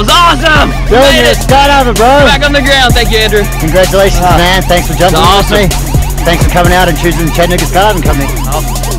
was awesome. Dude, Made it. skydiver, bro. Back on the ground. Thank you, Andrew. Congratulations, Ah. man. Thanks for jumping awesome. with me. Thanks for coming out and choosing Chattanooga Skydiving Company. Awesome.